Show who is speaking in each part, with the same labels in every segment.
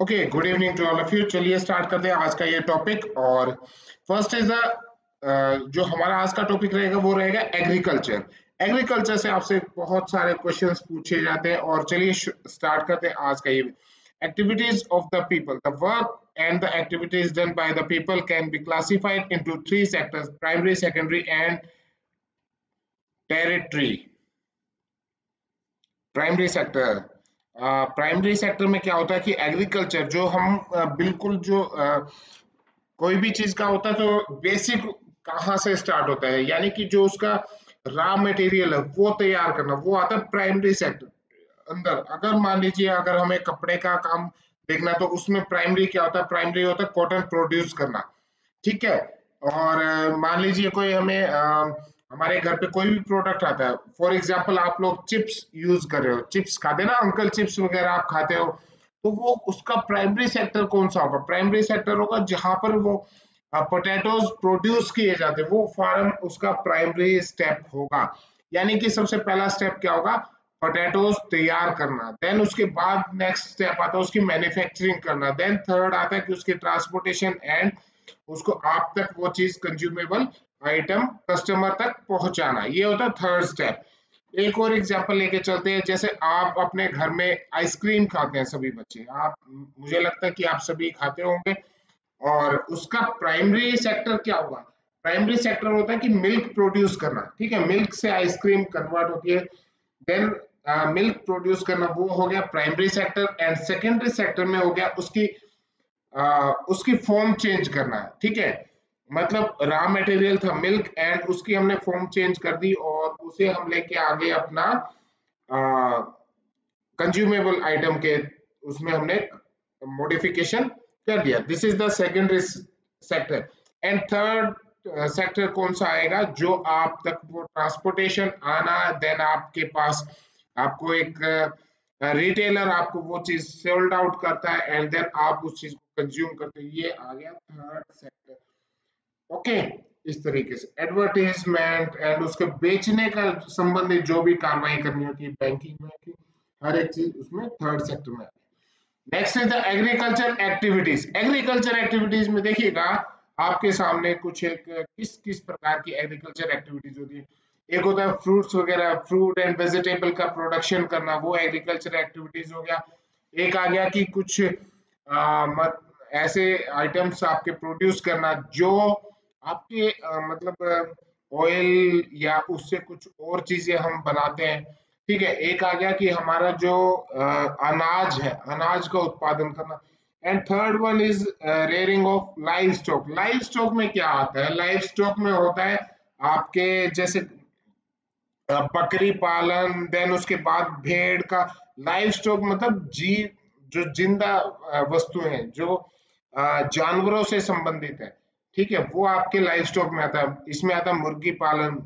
Speaker 1: Okay good evening to all of you चलिए start करते हैं आज का ये टॉपिक और फ़र्स्ट इज़ अ जो हमारा आज का टॉपिक रहेगा वो रहेगा एग्रीकल्चर एग्रीकल्चर से आपसे बहुत सारे क्वेश्चंस पूछे जाते हैं और चलिए स्टार्ट करते हैं आज का ये activities of the people the work and the activities done by the people can be classified into three sectors primary secondary and territory primary sector primary sector में क्या होता है कि एग्रीकल्चर जो हम बिल्कुल जो कोई भी चीज़ का होता है तो बेसिक कहाँ से स्टार्ट होता है? यानी कि जो उसका रॉ मटेरियल है, वो तैयार करना, वो आता है प्राइमरी सेक्टर अंदर। अगर मान लीजिए, अगर हमें कपड़े का काम देखना तो उसमें प्राइमरी क्या होता है? प्राइमरी होता है कॉटन प्रोड्यूस करना। ठीक है? और, मान लीजिए कोई हमें हमारे घर पे कोई भी प्रोडक्ट आता है। फॉर एग्ज़ाम्पल आप लोग चिप्स यूज़ कर रहे हो। चिप्स खाते ना? अंकल चिप्स वगैरह आप खाते हो। तो वो उसका प्राइमरी सेक्टर कौन सा होगा? प्राइमरी सेक्टर होगा जहाँ पर वो पोटैटोज प्रोड्यूस किए जाते हैं। वो फार्म उसका प्राइमरी स्टेप होगा। यानी कि सबसे पहला स्टेप क्या होगा? पोटैटोज तैयार करना। देन उसके बाद नेक्स्ट स्टेप आता है उसकी मैन्युफैक्चरिंग करना। देन थर्ड आता है कि उसकी ट्रांसपोर्टेशन एंड उसको आप तक वो चीज़ कंज्यूमेबल आइटम कस्टमर तक पहुंचाना। ये होता है थर्ड स्टेप एक और एग्जांपल लेके चलते हैं जैसे आप अपने घर में आइसक्रीम खाते हैं सभी बच्चे। आप मुझे लगता है कि आप सभी खाते होंगे। और उसका प्राइमरी सेक्टर क्या होगा प्राइमरी सेक्टर होता है कि मिल्क प्रोड्यूस करना। ठीक है मिल्क से आइसक्रीम कन्वर्ट होती है। देन मिल्क प्रोड्यूस करना वो हो गया primary sector and secondary sector में हो गया उसकी uh, उसकी फॉर्म चेंज करना। ठीक है? मतलब रॉ मटेरियल था मिल्क एंड उसकी हमने फॉर्म चेंज कर दी और उसे हम लेके आगे अपना कंज्यूमेबल आइटम के उसमें हमने मॉडिफिकेशन कर दिया। This is the secondary sector and third sector कौन सा आएगा? जो आप तक वो ट्रांसपोर्टेशन आना देन आपके पास आपको एक रिटेलर uh, आपको वो चीज़ सोल्ड आउट करता है एंड देन आप उस चीज़ को कंज्यूम करते हैं। ये आ गया थर्ड सेक्टर ओके इस तरीके से। एडवर्टीजमेंट एंड उसके बेचने का संबंधित जो भी कार्रवाई करनी होती है बैंकिंग में हर एक चीज़ उसमें थर्ड सेक्टर में next is the agriculture activities agriculture activities में देखिएगा आपके सामने कुछ एक किस किस प्रकार की एग्रीकल्चर एक्टिविटीज़ होती है। एक होता है फ्रूट्स वगैरह फ्रूट एंड वेजिटेबल का प्रोडक्शन करना वो एग्रीकल्चर एक्टिविटीज़ हो गया। एक आ गया कि कुछ आ, मत, ऐसे आइटम्स आपके प्रोड्यूस करना जो आपके मतलब ऑयल या उससे कुछ और चीज़ें हम बनाते हैं। ठीक है, एक आ गया कि हमारा जो अनाज है, अनाज का उत्पादन करना। And third one is rearing of livestock livestock में क्या आता है? लाइव स्टॉक में होता है आपके जैसे बकरी पालन देन उसके बाद भेड़ का। लाइव स्टॉक मतलब जीव, जो ज़िंदा वस्तु है, जो जानवरों से संबंधित है। ठीक है, वो आपके लाइफ स्टॉक में आता है। इसमें आता है मुर्गी पालन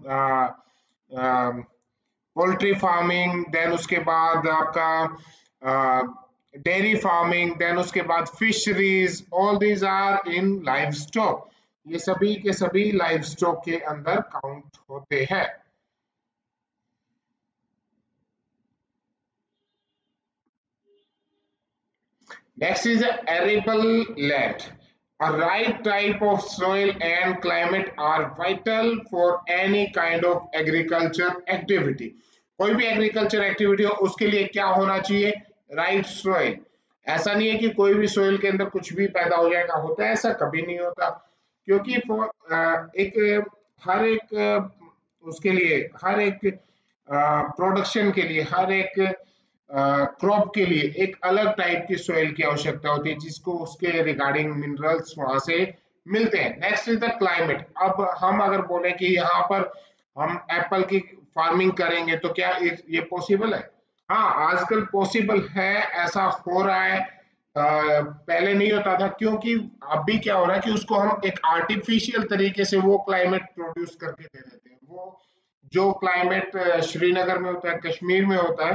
Speaker 1: पोल्ट्री फ़ार्मिंग देन उसके बाद आपका डेयरी फ़ार्मिंग देन उसके बाद fisheries all these are in life stock ये सभी के सभी लाइफ स्टॉक के अंदर काउंट होते हैं। Next is arable land A right type of soil and climate are vital for any kind of agriculture activity. कोई भी एग्रीकल्चर एक्टिविटी हो, उसके लिए क्या होना चाहिए? राइट सोइल ऐसा नहीं है कि कोई भी सोइल के अंदर कुछ भी पैदा हो जाएगा, होता है ऐसा कभी नहीं होता। क्योंकि एक, हर एक, उसके लिए, हर एक प्रोडक्शन के लिए, हर एक क्रॉप के लिए एक अलग टाइप की सोइल की आवश्यकता होती है जिसको उसके रिगार्डिंग मिनरल्स वहाँ से मिलते हैं। नेक्स्ट इज़ द क्लाइमेट अब हम अगर बोले कि यहाँ पर हम एप्पल की फ़ार्मिंग करेंगे तो क्या ये पॉसिबल है? हाँ आजकल पॉसिबल है ऐसा हो रहा है। आ, पहले नहीं होता था क्योंकि अभी क्या हो रहा है कि उसको हम एक आर्टिफिशियल तरीके से वो क्लाइमेट प्रोड्यूस करके दे देते हैं। वो जो क्लाइमेट श्रीनगर में होता है कश्मीर में होता है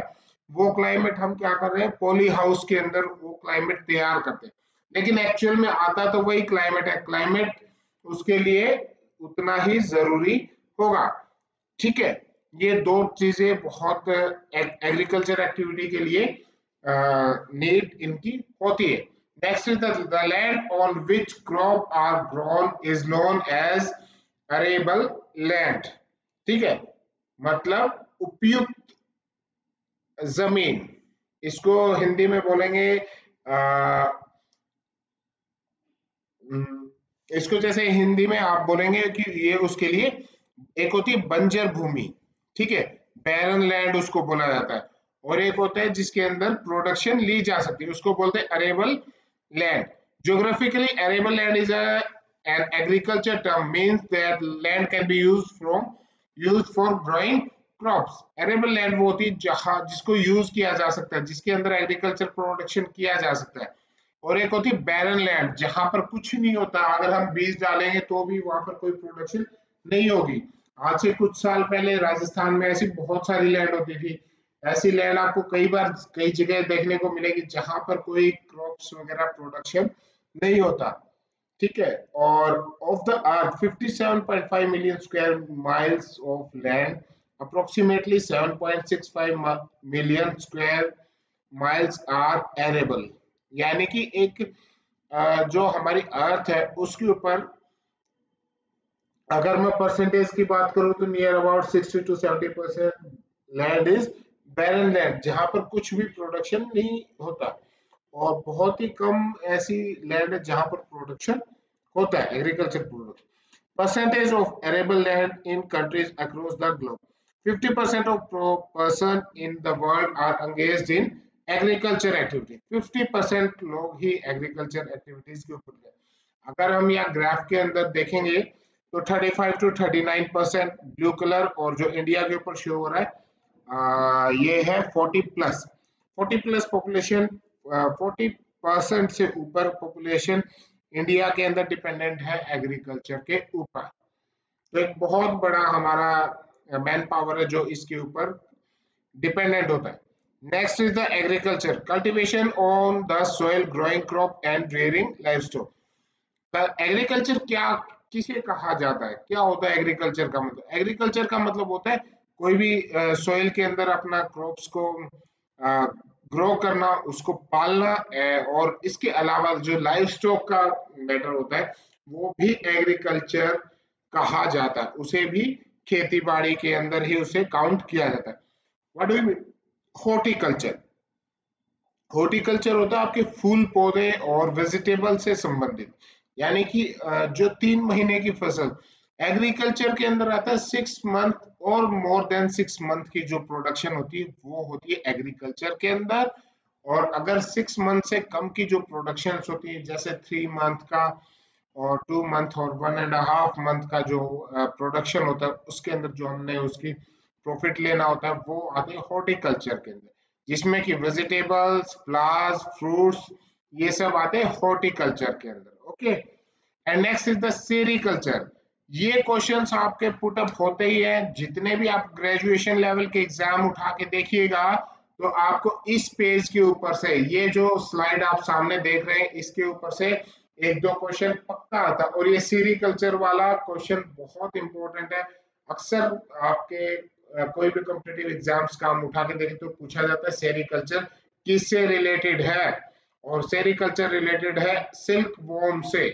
Speaker 1: वो क्लाइमेट हम क्या कर रहे हैं? पॉली हाउस के अंदर वो क्लाइमेट तैयार करते हैं। लेकिन एक्चुअल में आता तो वही क्लाइमेट है। क्लाइमेट उसके लिए उतना ही ज़रूरी होगा। ठीक है? ये दो चीज़ें बहुत एग्रीकल्चर एक्टिविटी के लिए नीड इनकी होती है। Next is the land on which crop are grown is known as arable land ठीक है? मतलब उपयुक्त ज़मीन। इसको हिंदी में बोलेंगे आ, इसको जैसे हिंदी में आप बोलेंगे कि ये उसके लिए एक होती है बंजर भूमि ठीक है? बैरन लैंड उसको बोला जाता है। और एक होता है जिसके अंदर प्रोडक्शन ली जा सकती है उसको बोलते हैं arable land arable land is a, an agriculture term means that land can be used from used for growing crops arable land वो होती है, जहाँ, जिसको यूज़ किया जा सकता है, जिसके अंदर एग्रीकल्चर प्रोडक्शन किया जा सकता है। और एक होती है बैरन लैंड जहाँ पर कुछ नहीं होता। अगर हम बीज डालेंगे तो भी वहाँ पर कोई प्रोडक्शन नहीं होगी। आज से कुछ साल पहले राजस्थान में ऐसी बहुत सारी लैंड होती थी। ऐसी लैंड आपको कई बार, कई जगह देखने को मिलेगी जहाँ पर कोई क्रॉप्स वगैरह प्रोडक्शन नहीं होता। ठीक है? और of the earth 57.5 million square miles of land approximately 7.65 million square miles are arable यानी कि एक जो हमारी अर्थ है, उसके ऊपर अगर मैं परसेंटेज की बात करूँ तो near about 60 to 70 percent land is barren land जहाँ पर कुछ भी प्रोडक्शन नहीं होता। और बहुत ही कम ऐसी लैंड है जहाँ पर प्रोडक्शन होता है agriculture production percentage of arable land in countries across the globe 50% of person in the world are engaged in agriculture activity. 50% लोग ही agriculture activities के ऊपर है। अगर हम यहाँ ग्राफ के अंदर देखेंगे तो 35 टू 39 परसेंट ब्लू कलर और जो इंडिया के ऊपर शो हो रहा है ये है 40 प्लस 40 प्लस पॉपुलेशन 40 परसेंट से ऊपर पॉपुलेशन इंडिया के अंदर डिपेंडेंट है एग्रीकल्चर के ऊपर। तो एक बहुत बड़ा हमारा मैन पावर है जो इसके ऊपर डिपेंडेंट होता है। Next is the agriculture cultivation on the soil growing crop and rearing livestock agriculture क्या, किसे कहा जाता है? क्या होता है एग्रीकल्चर का मतलब? एग्रीकल्चर का मतलब होता है कोई भी सोइल के अंदर अपना क्रॉप्स को ग्रो करना, उसको पालना और इसके अलावा जो लाइफ स्टॉक का मैटर होता है, वो भी एग्रीकल्चर कहा जाता है। उसे भी खेती बाड़ी के अंदर ही उसे काउंट किया जाता है। व्हाट डू हॉर्टिकल्चर हॉर्टिकल्चर होता है आपके फूल, पौधे और वेजिटेबल से संबंधित। यानी कि जो तीन महीने की फ़सल। एग्रीकल्चर के अंदर आता है सिक्स मंथ और मोर देन सिक्स मंथ की जो प्रोडक्शन होती है, वो होती है एग्रीकल्चर के अंदर। और अगर सिक्स मंथ से कम की जो प्रोडक्शन होती है, जैसे थ्री मंथ का और टू मंथ और वन एंड हाफ़ मंथ का जो प्रोडक्शन होता है, उसके अंदर जो हमने उसकी प्रॉफिट लेना होता है, वो आते हैं हॉर्टिकल्चर के अंदर, जिसमें कि वेजिटेबल्स फ्लावर्स फ्रूट्स ये सब आते हैं हॉर्टिकल्चर के अंदर okay and next is the sericulture ये क्वेश्चंस आपके पुटअप होते ही है, जितने भी आप ग्रेजुएशन लेवल के एग्ज़ाम उठा के देखिएगा तो आपको इस पेज के ऊपर से, ये जो स्लाइड आप सामने देख रहे हैं, इसके ऊपर से एक दो क्वेश्चन पक्का आता और ये सीरीकल्चर वाला क्वेश्चन बहुत इंपॉर्टेंट है। अक्सर आपके कोई भी कॉम्पिटेटिव एग्ज़ाम्स का हम उठा के देखें तो पूछा जाता है सेरिकल्चर किससे रिलेटेड है? और सेरिकल्चर रिलेटेड है सिल्क वॉर्म से।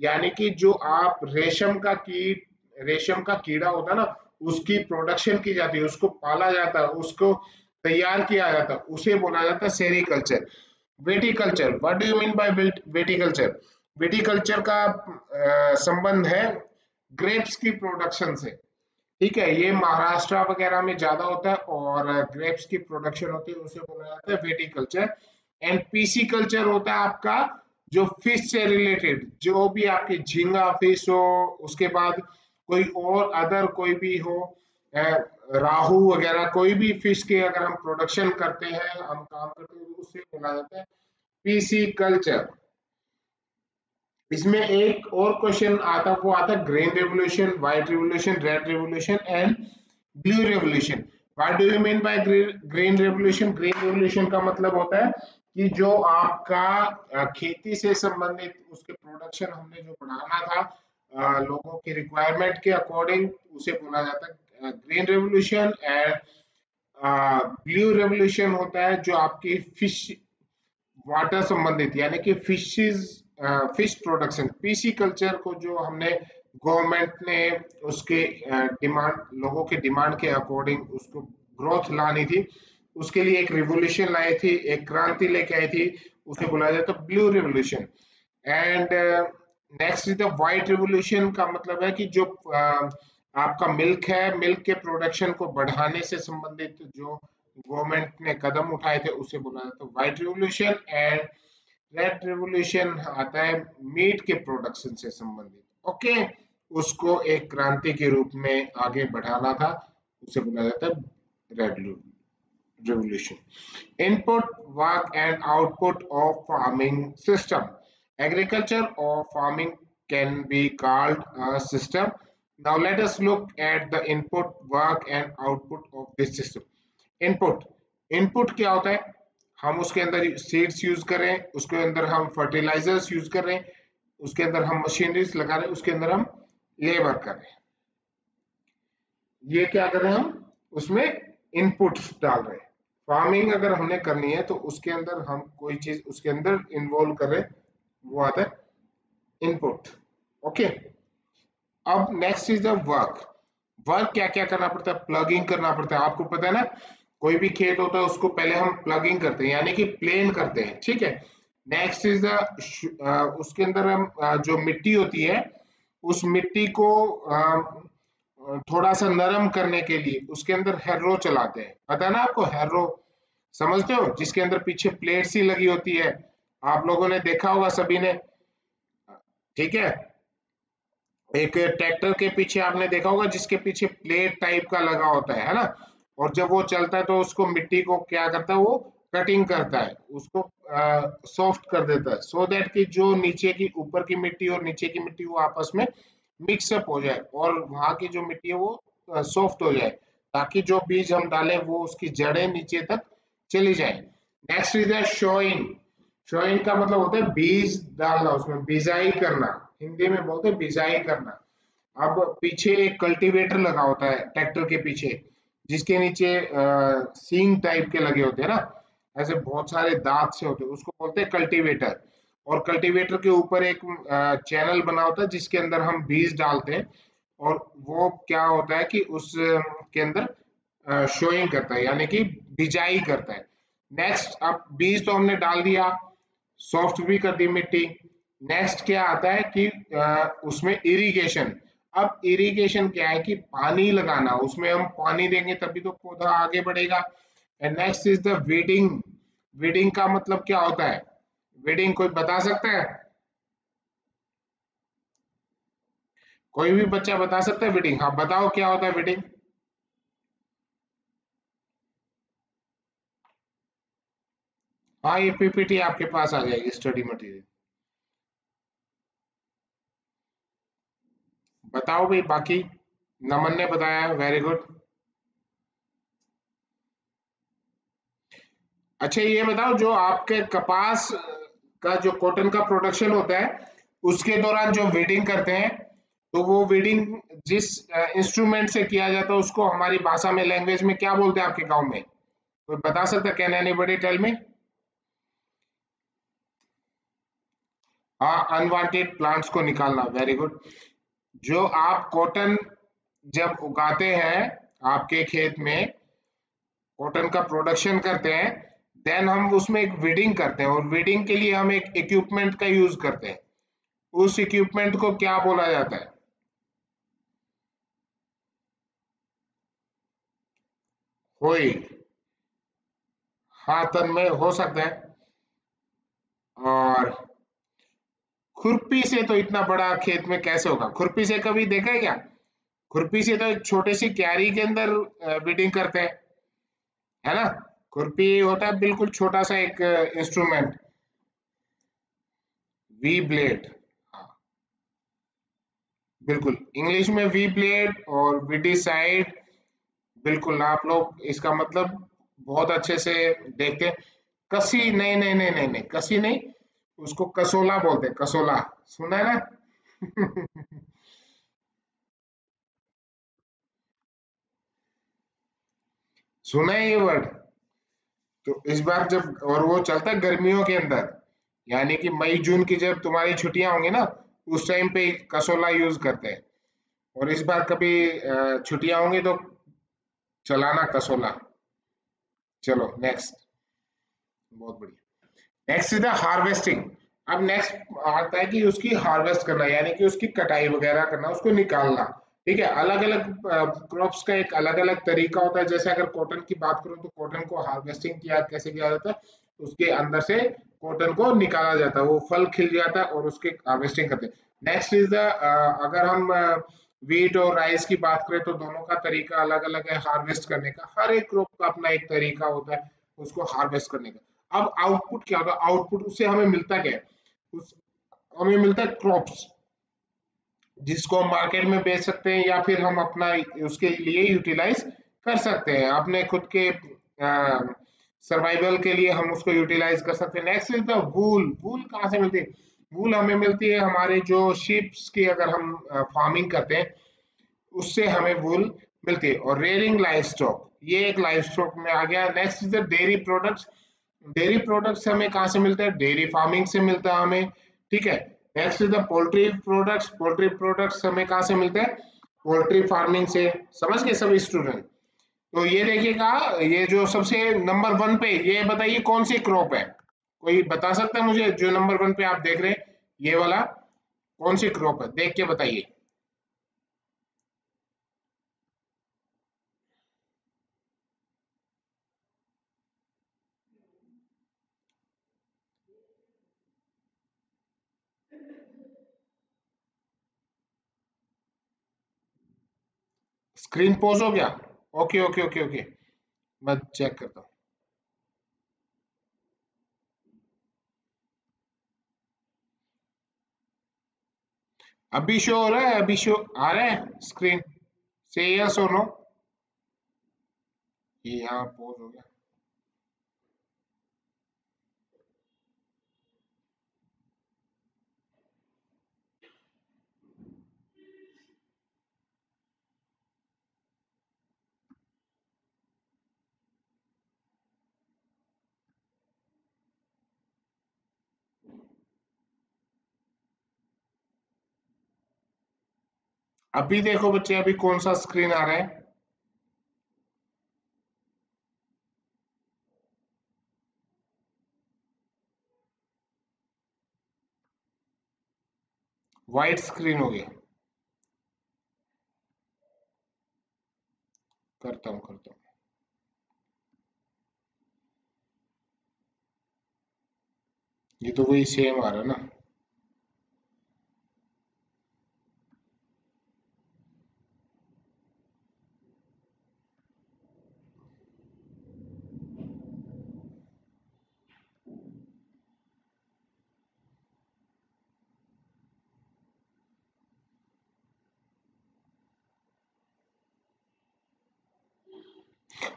Speaker 1: यानी कि जो आप रेशम का कीट, रेशम का कीड़ा होता है ना, उसकी प्रोडक्शन की जाती है, उसको पाला जाता है, उसको तैयार किया जाता है, उसे बोला जाता है sericulture viticulture what do you mean by viticulture viticulture का संबंध है ग्रेप्स की प्रोडक्शन से। ठीक है, ये महाराष्ट्र वगैरह में ज़्यादा होता है और ग्रेप्स की प्रोडक्शन होती है, उसे बोला जाता है वेटिकल्चर। एंड पीसी कल्चर होता है आपका जो फ़िश से रिलेटेड, जो भी आपकी झींगा फ़िश हो, उसके बाद कोई और अदर कोई भी हो राहु वगैरह, कोई भी फ़िश के अगर हम प्रोडक्शन करते हैं, हम काम करते हैं उससे बोला जाता है पीसी कल्चर। इसमें एक और क्वेश्चन आता, वो आता green revolution white revolution red revolution and blue revolution what do you mean by green revolution green revolution का मतलब होता है कि जो आपका खेती से संबंधित उसके प्रोडक्शन हमने जो बढ़ाना था लोगों की रिक्वायरमेंट के अकॉर्डिंग उसे बोला जाता है green revolution and blue revolution होता है जो आपकी फ़िश वाटर संबंधित, यानी कि fishes fish production pisciculture को जो हमने गवर्नमेंट ने उसके डिमांड लोगों के डिमांड के अकॉर्डिंग उसको ग्रोथ लानी थी उसके लिए एक रिवोल्यूशन लाई थी एक क्रांति लेके आई थी उसे बुलाया जाता है blue revolution and next is the white revolution का मतलब है कि जो uh, आपका मिल्क है मिल्क के प्रोडक्शन को बढ़ाने से संबंधित जो गवर्नमेंट ने कदम उठाए थे उसे बोला जाता है white revolution and red revolution आता है मीट के प्रोडक्शन से संबंधित। ओके उसको एक क्रांति के रूप में आगे बढ़ाना था। उसे बोला जाता है red revolution input work and output of farming system agriculture और farming can be called system now let us look at the input work and output of this system input input क्या होता है? हम उसके अंदर सीड्स यूज़ कर रहे हैं, उसके अंदर हम फर्टिलाइजर्स यूज़ कर रहे हैं, उसके अंदर हम मशीनरीज लगा रहे हैं, उसके अंदर हम लेबर कर रहे हैं। ये क्या कर रहे हैं हम? उसमें इनपुट्स डाल रहे हैं। फ़ार्मिंग अगर हमने करनी है तो उसके अंदर हम कोई चीज़, उसके अंदर इन्वॉल्व कर रहे वो आता है इनपुट ओके अब next is the work work क्या क्या करना पड़ता है? प्लगिंग करना पड़ता है। आपको पता है ना कोई भी खेत होता है, उसको पहले हम प्लगिंग करते हैं, यानी कि प्लेन करते हैं, ठीक है? नेक्स्ट इज़ द उसके अंदर हम जो मिट्टी होती है, उस मिट्टी को थोड़ा सा नरम करने के लिए उसके अंदर हेरो चलाते हैं। पता है ना आपको हेरो समझते हो? जिसके अंदर पीछे प्लेट सी लगी होती है। आप लोगों ने देखा होगा सभी ने। ठीक है? एक ट्रैक्टर के पीछे आपने देखा होगा जिसके पीछे प्लेट टाइप का लगा होता है है ना? और जब वो चलता है तो उसको मिट्टी को क्या करता है, वो कटिंग करता है, उसको सॉफ्ट कर देता है सो so दैट कि जो नीचे की, ऊपर की मिट्टी और नीचे की मिट्टी वो आपस में मिक्सअप हो जाए और वहाँ की जो मिट्टी है वो सॉफ्ट हो जाए, ताकि जो बीज हम डालें वो उसकी जड़ें नीचे तक चली जाए। नेक्स्ट इज़ है शोइंग शोइंग का मतलब होता है बीज डालना, उसमें बिजाई करना, हिंदी में बोलते हैं बिजाई करना। अब पीछे एक कल्टीवेटर लगा होता है ट्रैक्टर के पीछे। जिसके नीचे सींग टाइप के लगे होते हैं ना, ऐसे बहुत सारे दांत से होते हैं, उसको बोलते हैं कल्टीवेटर और कल्टीवेटर के ऊपर एक चैनल बना होता है, जिसके अंदर हम बीज डालते हैं, और वो क्या होता है कि उस के अंदर शोइंग करता है, यानी कि बिजाई करता है. नेक्स्ट अब बीज तो हमने डाल दिया सॉफ्ट भी कर दी मिट्टी. नेक्स्ट क्या आता है कि उसमें इरिगेशन अब इरिगेशन क्या है कि पानी लगाना, उसमें हम पानी देंगे तभी तो पौधा आगे बढ़ेगा। And next is the weeding weeding का मतलब क्या होता है? वीडिंग कोई बता सकता है? कोई भी बच्चा बता सकता है वीडिंग हाँ बताओ क्या होता है वीडिंग हाँ ये पीपीटी आपके पास आ जाएगी स्टडी मटेरियल बताओ भाई, बाकी नमन ने बताया वेरी गुड अच्छा ये बताओ, जो आपके कपास का जो कॉटन का प्रोडक्शन होता है, उसके दौरान जो वीडिंग करते हैं तो वो वीडिंग जिस इंस्ट्रूमेंट से किया जाता है, उसको हमारी भाषा में लैंग्वेज में क्या बोलते हैं आपके गाँव में? कोई बता सकता कैन एनीबॉडी टेल मी हाँ अनवांटेड प्लांट्स को निकालना वेरी गुड जो आप कॉटन जब उगाते हैं, आपके खेत में कॉटन का प्रोडक्शन करते हैं देन हम उसमें एक वीडिंग करते हैं और वीडिंग के लिए हम एक इक्विपमेंट का यूज़ करते हैं। उस इक्विपमेंट को क्या बोला जाता है? होई। हाँ तन में हो सकता है। और खुरपी से तो इतना बड़ा खेत में कैसे होगा? खुरपी से कभी देखा है क्या? खुरपी से तो एक छोटी सी क्यारी के अंदर बीडिंग करते हैं। है ना? खुरपी होता है बिल्कुल छोटा सा एक इंस्ट्रूमेंट वी ब्लेड बिल्कुल। इंग्लिश में वी ब्लेड और वीडी साइड बिल्कुल आप लोग इसका मतलब बहुत अच्छे से देखते हैं। कसी, नहीं नहीं नहीं नहीं नहीं, कसी नहीं। उसको कसोला बोलते हैं, कसोला। सुना है ना? सुना है ये वर्ड तो इस बार जब, और वो चलता है गर्मियों के अंदर। यानी कि मई, जून की जब तुम्हारी छुट्टियाँ होंगी ना, उस टाइम पे कसोला यूज़ करते हैं। और इस बार कभी छुट्टियाँ होंगी तो चलाना कसोला। चलो नेक्स्ट बहुत बढ़िया। नेक्स्ट इज़ द हार्वेस्टिंग अब नेक्स्ट आता है कि उसकी हार्वेस्ट करना, यानी कि उसकी कटाई वगैरह करना, उसको निकालना। ठीक है? अलग अलग क्रॉप्स का एक अलग अलग तरीका होता है। जैसे अगर कॉटन की बात करूँ तो कॉटन को हार्वेस्टिंग किया, कैसे किया जाता है? उसके अंदर से कॉटन को निकाला जाता है। वो फल खिल जाता है और उसके हार्वेस्टिंग करते हैं। नेक्स्ट इज़ द अगर हम वीट और राइस की बात करें तो दोनों का तरीका अलग अलग है हार्वेस्ट करने का। हर एक क्रॉप का अपना एक तरीका होता है उसको हार्वेस्ट करने का। अब आउटपुट क्या होता है आउटपुट उससे हमें मिलता क्या है? उस, हमें मिलता है क्रॉप्स जिसको हम मार्केट में बेच सकते हैं या फिर हम अपना उसके लिए यूटिलाइज कर सकते हैं। अपने खुद के सर्वाइवल के लिए हम उसको यूटिलाइज कर सकते हैं। Next is the wool wool कहाँ से मिलती है? वूल हमें मिलती है हमारे जो शिप्स की अगर हम फ़ार्मिंग करते हैं, उससे हमें वूल मिलती है। और रेयरिंग लाइफ स्टॉक ये एक लाइफ स्टॉक में आ गया। Next is the dairy products dairy products हमें कहाँ से मिलता है? डेयरी फ़ार्मिंग से मिलता है हमें, ठीक है? Next is the poultry products poultry products हमें कहाँ से मिलते हैं? पोल्ट्री फ़ार्मिंग से। समझ गए सभी स्टूडेंट तो ये देखिएगा, ये जो सबसे नंबर वन पे, ये बताइए कौन सी क्रॉप है? कोई बता सकता है मुझे? जो नंबर वन पे आप देख रहे हैं, ये वाला कौन सी क्रॉप है? देख के बताइए। स्क्रीन पोज हो गया? ओके ओके ओके ओके मैं चेक करता हूँ। अभी शो हो रहा है? अभी शो आ रहा है? स्क्रीन से यस और नो ये यहाँ पोज हो गया। अभी देखो बच्चे, अभी कौन सा स्क्रीन आ रहा है? व्हाइट स्क्रीन हो गया करता हूँ करता हूँ। ये तो वही सेम आ रहा है ना?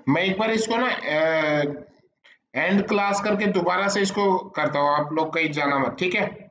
Speaker 1: मैं एक बार इसको ना एंड क्लास करके दोबारा से इसको करता हूँ, आप लोग कहीं जाना मत, ठीक है?